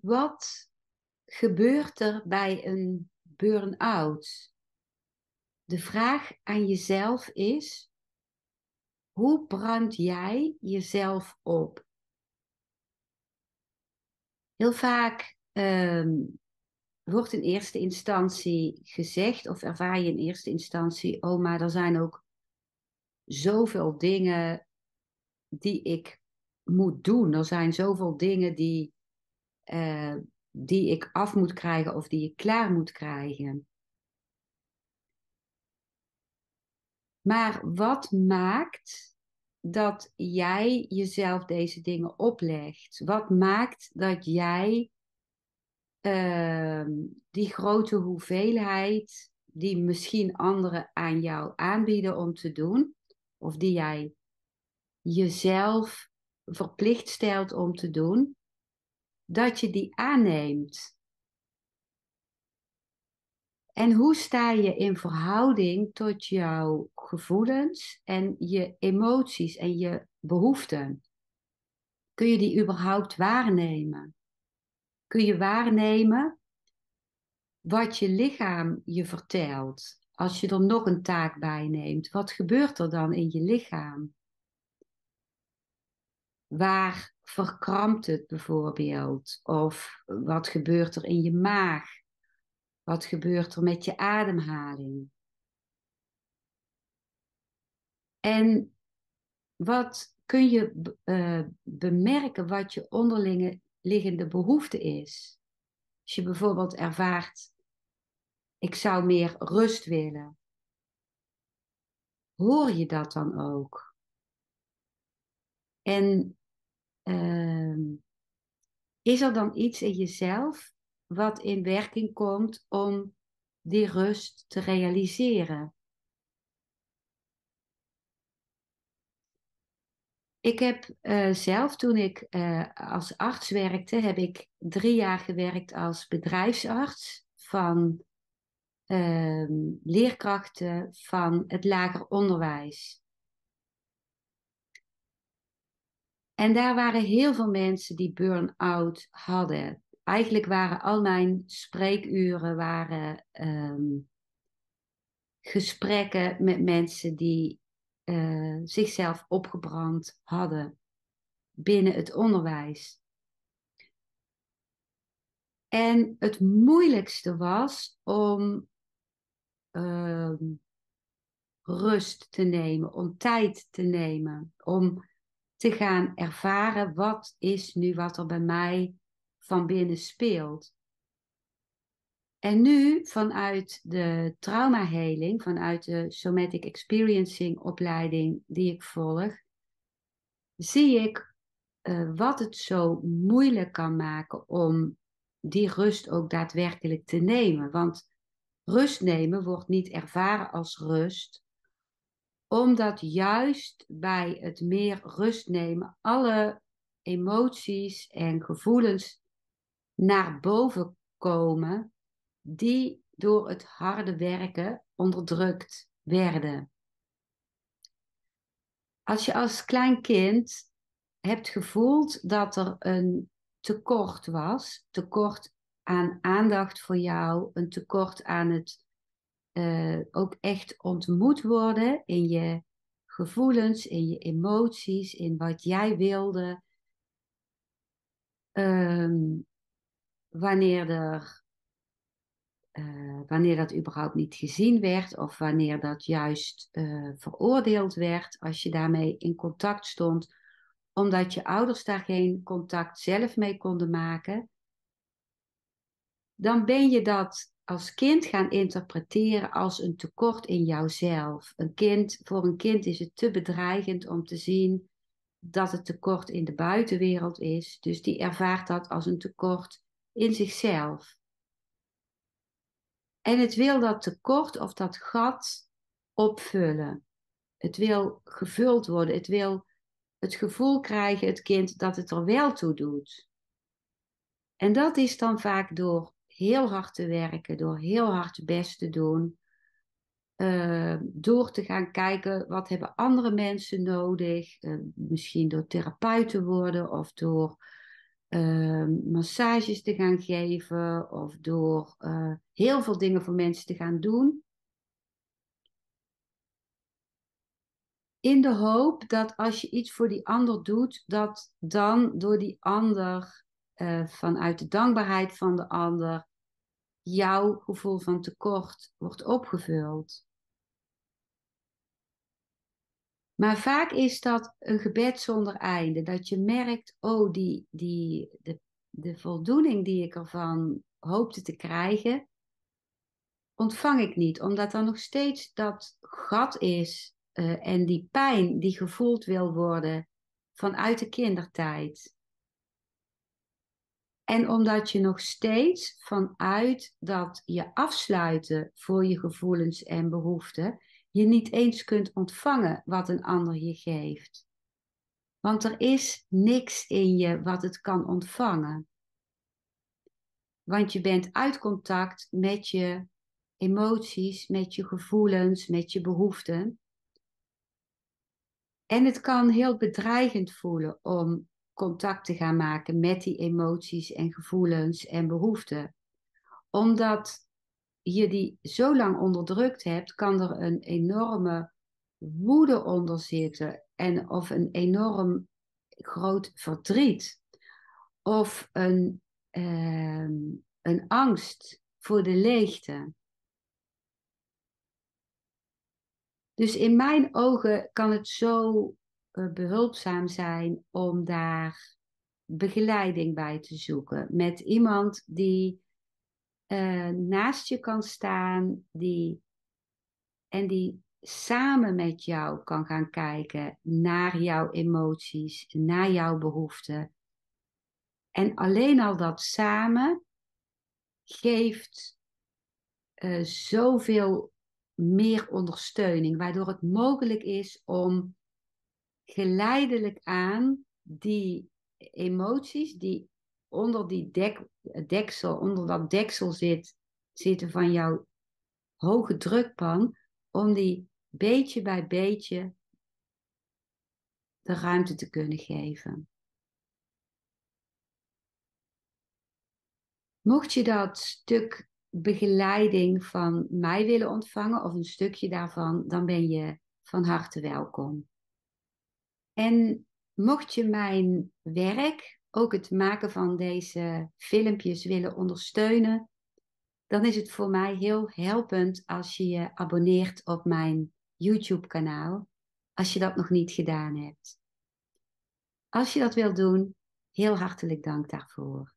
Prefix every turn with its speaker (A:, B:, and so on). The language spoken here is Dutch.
A: wat gebeurt er bij een burn-out? De vraag aan jezelf is: hoe brand jij jezelf op? Heel vaak ehm, wordt in eerste instantie gezegd, of ervaar je in eerste instantie, oh, maar er zijn ook zoveel dingen die ik moet doen. Er zijn zoveel dingen die, uh, die ik af moet krijgen of die ik klaar moet krijgen. Maar wat maakt dat jij jezelf deze dingen oplegt? Wat maakt dat jij uh, die grote hoeveelheid die misschien anderen aan jou aanbieden om te doen, of die jij jezelf verplicht stelt om te doen, dat je die aanneemt. En hoe sta je in verhouding tot jouw gevoelens en je emoties en je behoeften? Kun je die überhaupt waarnemen? Kun je waarnemen wat je lichaam je vertelt? Als je er nog een taak bij neemt, wat gebeurt er dan in je lichaam? Waar verkrampt het bijvoorbeeld? Of wat gebeurt er in je maag? Wat gebeurt er met je ademhaling? En wat kun je uh, bemerken wat je onderlinge liggende behoefte is? Als je bijvoorbeeld ervaart, ik zou meer rust willen. Hoor je dat dan ook? En uh, is er dan iets in jezelf wat in werking komt om die rust te realiseren? Ik heb uh, zelf, toen ik uh, als arts werkte, heb ik drie jaar gewerkt als bedrijfsarts van uh, leerkrachten van het lager onderwijs. En daar waren heel veel mensen die burn-out hadden. Eigenlijk waren al mijn spreekuren waren, um, gesprekken met mensen die uh, zichzelf opgebrand hadden binnen het onderwijs. En het moeilijkste was om uh, rust te nemen, om tijd te nemen, om te gaan ervaren wat is nu wat er bij mij van binnen speelt. En nu vanuit de traumaheling, vanuit de somatic experiencing opleiding die ik volg, zie ik uh, wat het zo moeilijk kan maken om die rust ook daadwerkelijk te nemen. Want rust nemen wordt niet ervaren als rust, omdat juist bij het meer rust nemen alle emoties en gevoelens naar boven komen die door het harde werken onderdrukt werden. Als je als klein kind hebt gevoeld dat er een tekort was, tekort aan aandacht voor jou, een tekort aan het uh, ook echt ontmoet worden in je gevoelens, in je emoties, in wat jij wilde. Um, wanneer, er, uh, wanneer dat überhaupt niet gezien werd of wanneer dat juist uh, veroordeeld werd als je daarmee in contact stond, omdat je ouders daar geen contact zelf mee konden maken, dan ben je dat als kind gaan interpreteren als een tekort in jouzelf. Een kind, voor een kind is het te bedreigend om te zien dat het tekort in de buitenwereld is. Dus die ervaart dat als een tekort in zichzelf. En het wil dat tekort of dat gat opvullen. Het wil gevuld worden. Het wil het gevoel krijgen, het kind, dat het er wel toe doet. En dat is dan vaak door heel hard te werken, door heel hard best te doen. Uh, door te gaan kijken wat hebben andere mensen nodig. Uh, misschien door therapeut te worden of door ehm, massages te gaan geven of door eh, heel veel dingen voor mensen te gaan doen. In de hoop dat als je iets voor die ander doet, dat dan door die ander, uh, vanuit de dankbaarheid van de ander, jouw gevoel van tekort wordt opgevuld. Maar vaak is dat een gebed zonder einde. Dat je merkt, oh, die, die, de, de voldoening die ik ervan hoopte te krijgen, ontvang ik niet. Omdat er nog steeds dat gat is uh, en die pijn die gevoeld wil worden vanuit de kindertijd. En omdat je nog steeds vanuit dat je afsluiten voor je gevoelens en behoeften, je niet eens kunt ontvangen wat een ander je geeft. Want er is niks in je wat het kan ontvangen. Want je bent uit contact met je emoties, met je gevoelens, met je behoeften. En het kan heel bedreigend voelen om contact te gaan maken met die emoties en gevoelens en behoeften. Omdat je die zo lang onderdrukt hebt, kan er een enorme woede onder zitten en of een enorm groot verdriet of een, uh, een angst voor de leegte. Dus in mijn ogen kan het zo behulpzaam zijn om daar begeleiding bij te zoeken met iemand die uh, naast je kan staan, die, en die samen met jou kan gaan kijken naar jouw emoties, naar jouw behoeften. En alleen al dat samen geeft uh, zoveel meer ondersteuning, waardoor het mogelijk is om geleidelijk aan die emoties die onder die dek, deksel, onder dat deksel zit, zitten van jouw hoge drukpan, om die beetje bij beetje de ruimte te kunnen geven. Mocht je dat stuk begeleiding van mij willen ontvangen of een stukje daarvan, dan ben je van harte welkom. En mocht je mijn werk ook het maken van deze filmpjes willen ondersteunen, dan is het voor mij heel helpend als je je abonneert op mijn YouTube-kanaal, als je dat nog niet gedaan hebt. Als je dat wilt doen, heel hartelijk dank daarvoor.